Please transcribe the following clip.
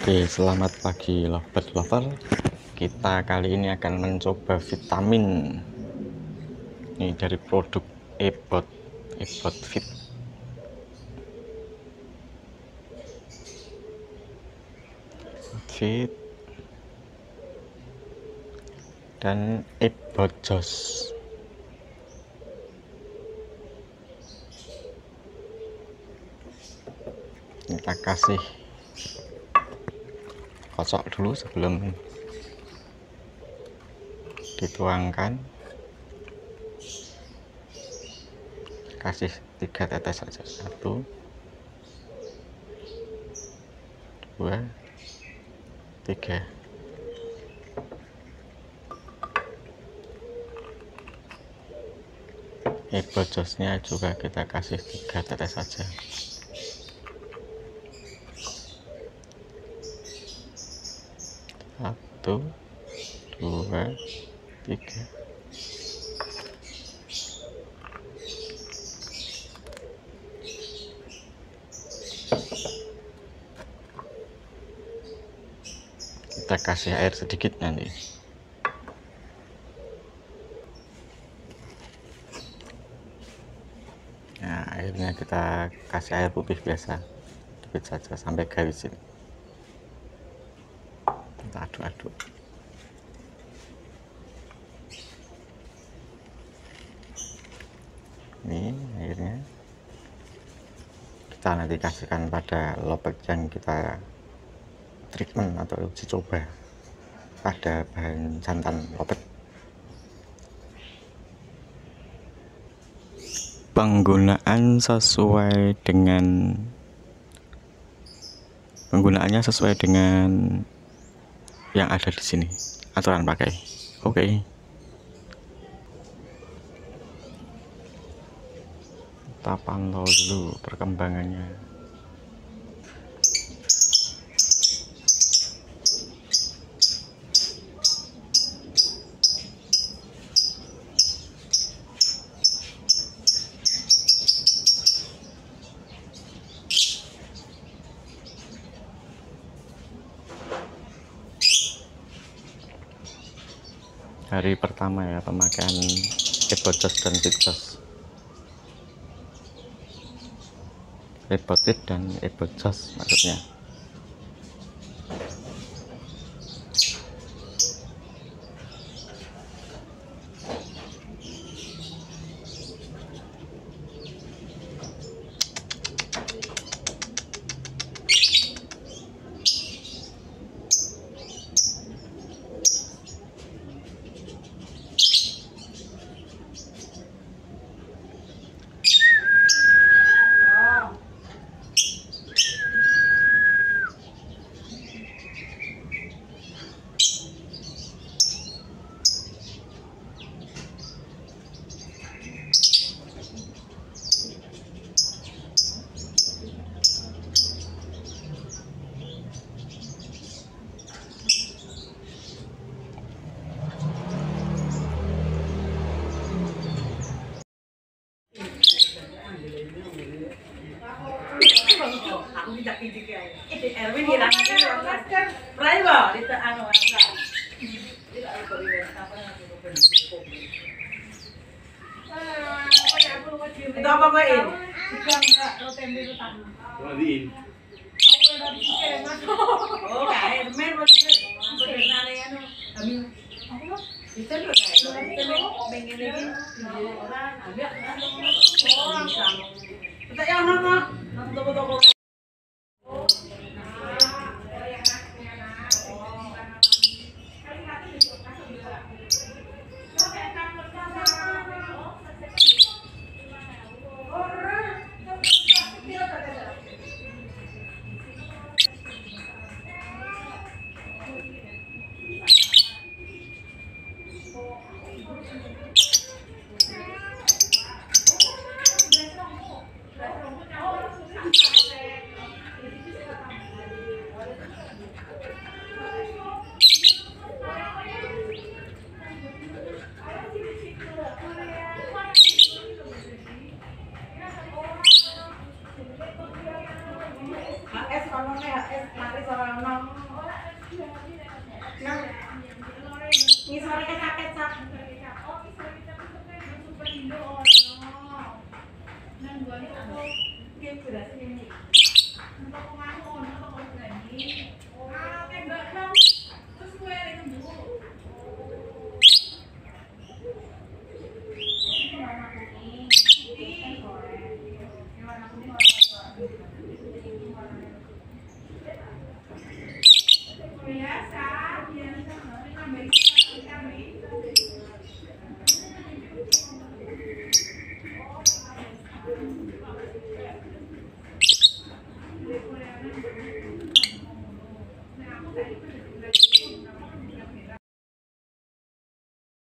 Oke, selamat pagi lovebird lover. Kita kali ini akan mencoba vitamin. Ini dari produk Ebot, Ebot Fit. Fit dan Ebot Jos. Kita kasih kocok dulu sebelum dituangkan. Kasih tiga tetes saja satu dua tiga. Ini bojosnya juga kita kasih tiga tetes saja satu dua tiga. Kita kasih air sedikit nanti. Nah airnya kita kasih air putih biasa. Sedikit saja sampai garis ini kita aduk-aduk ini airnya kita nanti kasihkan pada lobek yang kita treatment atau uji coba pada bahan santan lobek. Penggunaan sesuai dengan penggunaannya sesuai dengan yang ada di sini. Aturan pakai. Oke. Okay. kita pantau dulu perkembangannya hari pertama ya pemakaian ebojos dan fitjos ebotit dan ebojos maksudnya Dito ano asa. Dito ay ko rin apa na ko ko Ito ba eh? Rotem dito. Oh, mo na. Kami Ako lagi. Orang ada ano. Oh, sama. Kita yang? Nang ora ono. Nang sakit Amen.